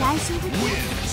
最終的に